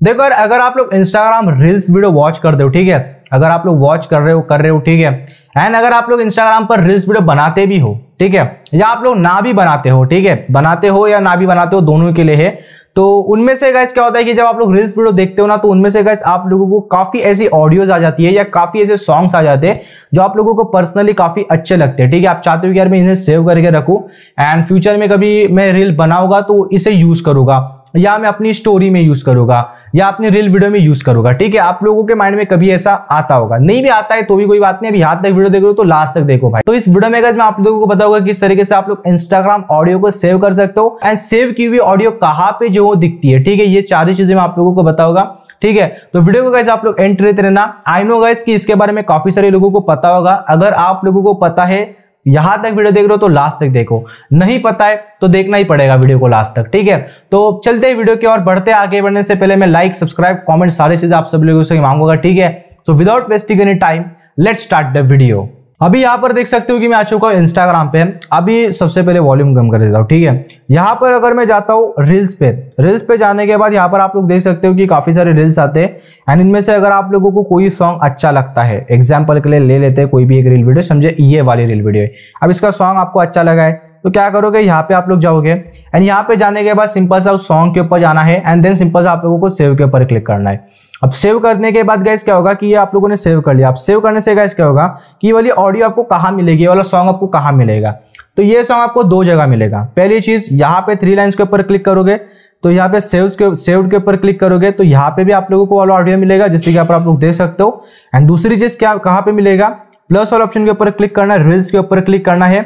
देखो यार, अगर आप लोग इंस्टाग्राम रील्स वीडियो वॉच करते हो, ठीक है? अगर आप लोग वॉच कर रहे हो, कर रहे हो, ठीक है? एंड अगर आप लोग इंस्टाग्राम पर रील्स वीडियो बनाते भी हो, ठीक है? या आप लोग ना भी बनाते हो, ठीक है? बनाते हो या ना भी बनाते हो, दोनों के लिए है। तो उनमें से गैस क्या होता है कि जब आप लोग रील्स वीडियो देखते हो ना तो उनमें से गैस आप लोगों को काफ़ी ऐसी ऑडियोज आ जाती है या काफ़ी ऐसे सॉन्ग्स आ जाते हैं, जो आप लोगों को पर्सनली काफ़ी अच्छे लगते हैं, ठीक है? आप चाहते हो कि यार मैं इन्हें सेव करके रखूँ एंड फ्यूचर में कभी मैं रील बनाऊँगा तो इसे यूज़ करूँगा। या मैं अपनी स्टोरी में यूज़ करूँगा, या अपनी रील वीडियो में यूज़ करूँगा, ठीक है? आप लोगों के माइंड में कभी ऐसा आता होगा। नहीं भी आता है तो भी कोई बात नहीं, अभी हाथ तक वीडियो देख रहे हो तो लास्ट तक देखो भाई। तो इस वीडियो में मैं आप लोगों को बताऊँगा किस तरीके से आप लोग इंस्टाग्राम ऑडियो को सेव कर सकते हो। एंड सेव की हुई ऑडियो कहाँ पे जो दिखती है, ठीक है? ये चार चीज़ें मैं आप लोगों को बताऊँगा, ठीक है? तो वीडियो को गाइस आप लोग एंट्री रहते रहना। आई नो गाइस कि इसके बारे में काफ़ी सारे लोगों को पता होगा। अगर आप लोगों को पता है यहाँ तक वीडियो देख रहे हो तो लास्ट तक देखो। नहीं पता है तो देखना ही पड़ेगा वीडियो को लास्ट तक, ठीक है? तो चलते हैं वीडियो की और बढ़ते आगे बढ़ने से पहले मैं लाइक सब्सक्राइब कॉमेंट सारी चीज़ें आप सब लोगों से मांगूँगा, ठीक है? So without wasting any time let start the video अभी यहाँ पर देख सकते हो कि मैं आ चुका हूँ इंस्टाग्राम पे। अभी सबसे पहले वॉल्यूम कम कर देता हूँ, ठीक है? यहाँ पर अगर मैं जाता हूँ रील्स पे रील्स पे जाने के बाद यहाँ पर आप लोग देख सकते हो कि काफ़ी सारे रील्स आते हैं। एंड इनमें से अगर आप लोगों को कोई सॉन्ग अच्छा लगता है एग्ज़ाम्पल के लिए ले लेते हैं, कोई भी एक रील वीडियो समझे? ये वाली रील वीडियो है। अब इसका सॉन्ग आपको अच्छा लगा है तो क्या करोगे? यहाँ पे आप लोग जाओगे एंड यहाँ पे जाने के बाद सिंपल सा उस सॉन्ग के ऊपर जाना है एंड देन सिंपल सा आप लोगों को सेव के ऊपर क्लिक करना है। अब सेव करने के बाद गैस क्या होगा कि ये आप लोगों ने सेव कर लिया। अब सेव करने से गैस क्या होगा कि वाली ऑडियो आपको कहाँ मिलेगी? ये वाला सॉन्ग आपको कहाँ मिलेगा? तो ये सॉन्ग आपको दो जगह मिलेगा। पहली चीज़, यहाँ पे थ्री लाइन्स के ऊपर क्लिक करोगे तो यहाँ पे सेव के सेव्ड के ऊपर क्लिक करोगे तो यहाँ पे भी आप लोगों को वाला ऑडियो मिलेगा जैसे कि आप लोग देख सकते हो। एंड दूसरी चीज़ क्या, कहाँ पे मिलेगा? प्लस वाला ऑप्शन के ऊपर क्लिक करना है रील्स के ऊपर क्लिक करना है।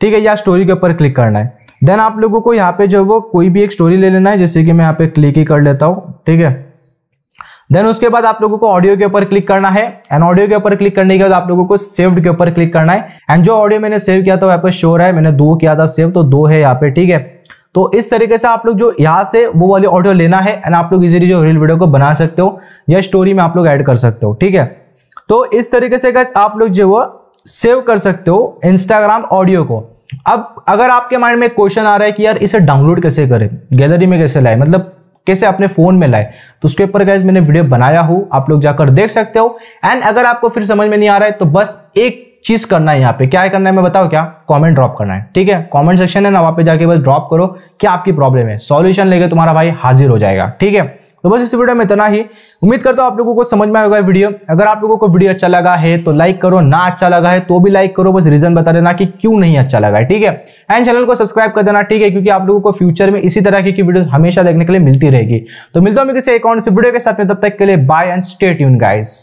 ठीक है, या स्टोरी के ऊपर क्लिक करना है। देन आप लोगों को यहाँ पे जो वो कोई भी एक स्टोरी ले लेना है, जैसे कि मैं यहाँ पे क्लिक ही कर लेता हूँ, ठीक है। देन उसके बाद आप लोगों को ऑडियो के ऊपर क्लिक करना है एंड ऑडियो के ऊपर क्लिक करने के बाद आप लोगों को सेव्ड के ऊपर क्लिक करना है। एंड जो ऑडियो मैंने सेव किया था यहाँ पे शोर है, मैंने दो किया था सेव तो दो है यहाँ पे, ठीक है। तो इस तरीके से आप लोग जो यहाँ से वो वाली ऑडियो लेना है एंड आप लोग इजीली जो रील वीडियो को बना सकते हो, या स्टोरी में आप लोग ऐड कर सकते हो, ठीक है। तो इस तरीके से आप लोग जो वो सेव कर सकते हो इंस्टाग्राम ऑडियो को। अब अगर आपके माइंड में क्वेश्चन आ रहा है कि यार इसे डाउनलोड कैसे करें? गैलरी में कैसे लाए? मतलब कैसे अपने फ़ोन में लाए? तो उसके ऊपर गैस मैंने वीडियो बनाया हूँ, आप लोग जाकर देख सकते हो। एंड अगर आपको फिर समझ में नहीं आ रहा है तो बस एक चीज़ करना है यहाँ पे। क्या है करना है मैं बताओ क्या? कमेंट ड्रॉप करना है। ठीक है? कमेंट सेक्शन है ना, वहाँ पे जाके बस ड्रॉप करो क्या आपकी प्रॉब्लम है। सॉल्यूशन लेके तुम्हारा भाई हाजिर हो जाएगा। ठीक है? तो बस इस वीडियो में इतना ही। उम्मीद करता हूँ आप लोगों को समझ में आएगा वीडियो अगर आप लोगों को वीडियो अच्छा लगा है तो लाइक करो, ना अच्छा लगा है तो भी लाइक करो। बस रीजन बता देना कि क्यों नहीं अच्छा लगा है। ठीक है? एंड चैनल को सब्सक्राइब कर देना। ठीक है? क्योंकि आप लोगों को फ्यूचर में इसी तरह की वीडियो हमेशा देखने के लिए मिलती रहेगी। तो मिलता हूँ किसी अकाउंट से वीडियो के साथ में। तब तक के लिए bye and stay tune guys